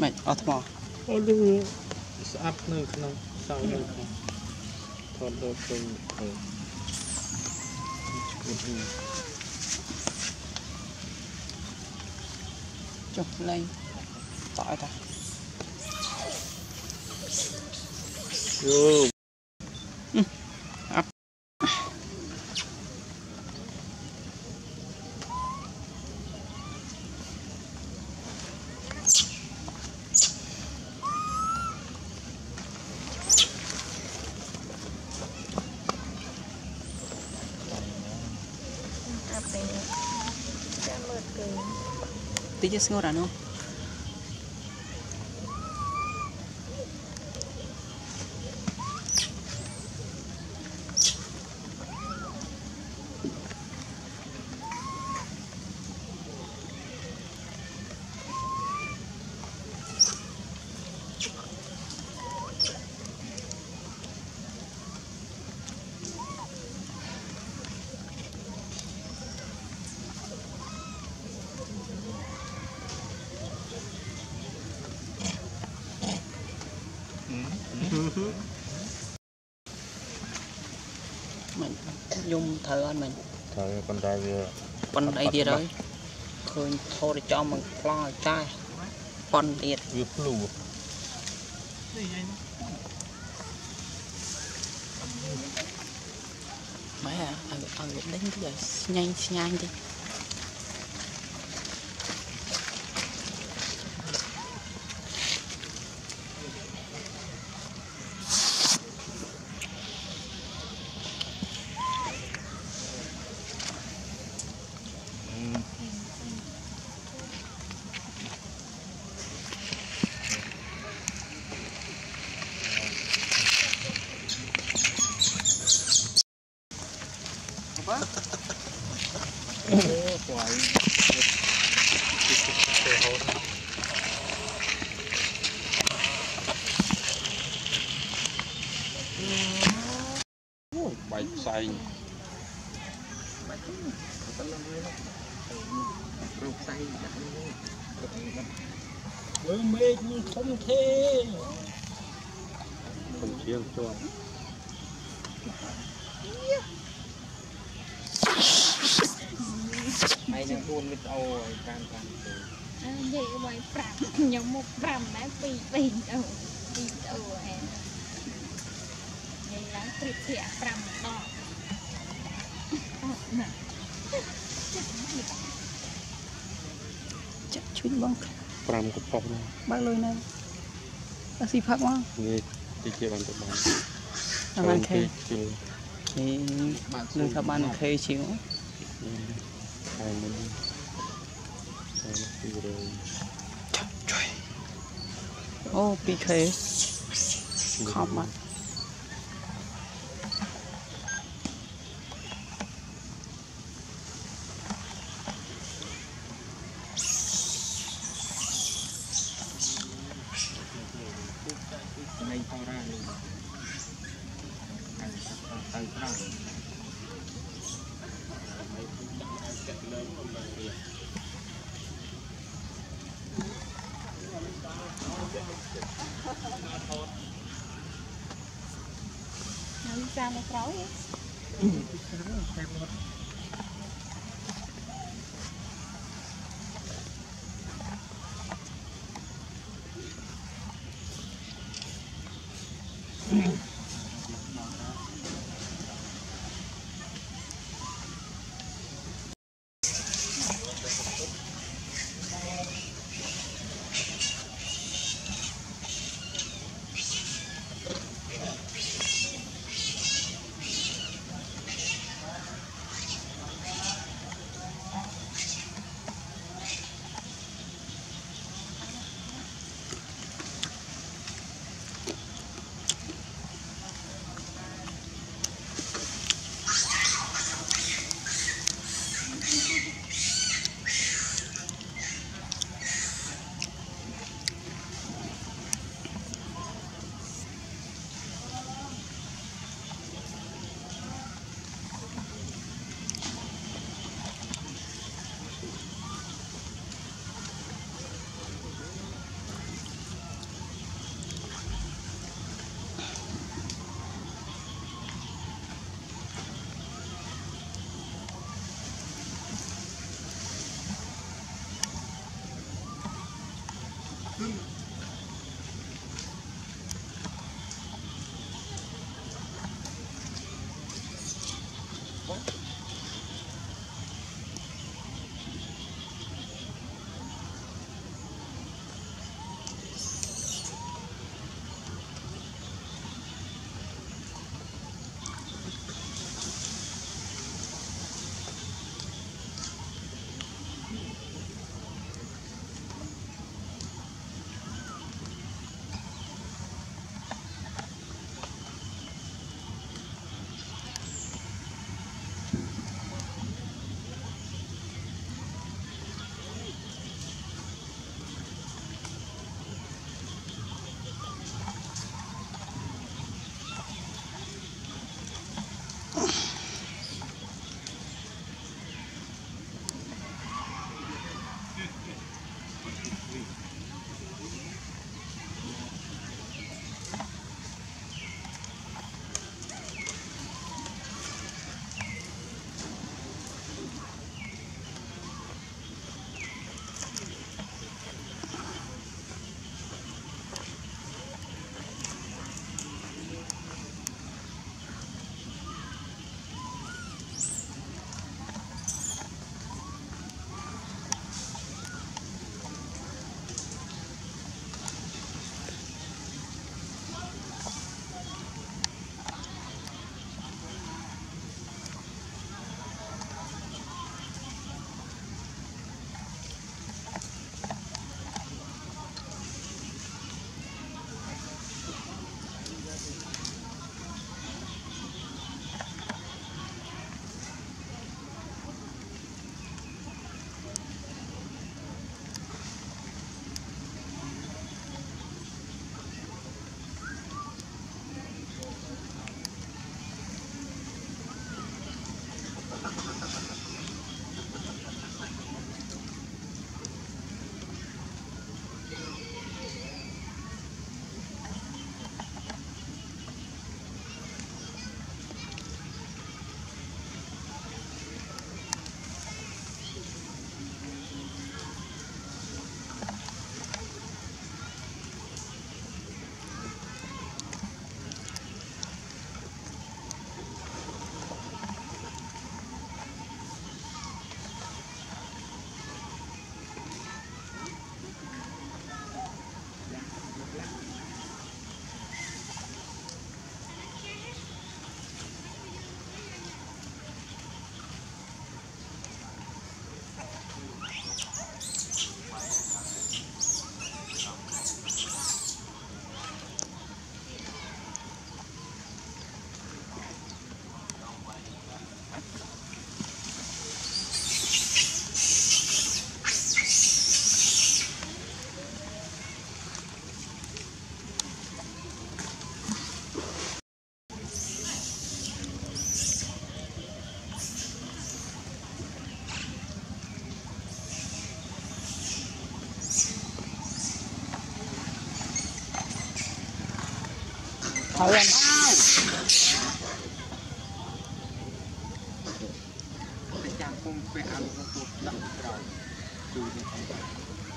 មិនអស់ថ្មអូលឺស្អាប់នៅក្នុងសៅនៅក្នុងថតដូចទៅទៅចុះលេងតោះអត់តា Yo. តិចស្ងួត មិនយំត្រូវអត់មិនត្រូវប៉ុន្តែវាប៉ុនអីទៀតហើយឃើញថតឲ្យចំមកប្លង់ឲ្យចាស់ប៉ុនទៀតវាភ្លូម៉ែឲ្យឲ្យវាដេញទៅឲ្យស្ញាញ់ស្ញាញ់តិច អូស្វាយអូ បែកផ្សែងរូបផ្សែងដាក់នេះមើលមេឃនឹងធំធេធំជាងជាប់ហើយនឹង4មីក្រូឲ្យតាមតាមទៅ អើនិយាយឲ្យ5ខ្ញុំមក5ដែរ2 2ទៅ2ទៅអែនិយាយឡើងព្រៀបធៀប5ម្ដងអត់ណា ចាក់ជួយបង5កំប៉ុងនេះបើកលុយនៅអស៊ីផឹកមកនេះទីជាបានទៅបានអាបានខេជឿនេះលើថាបានខេជាងហើយមិនហើយពីរយជួយអូ 2k ខប់មក នៃផងរ៉ានេះហើយ ទៅត្រង់ហើយចាំមកក្រោយអ ហើយតែចាំគុំពេលអាលោកទៅដាក់ក្រោយជួយ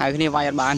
ហៅគ្នាវាយអត់បាន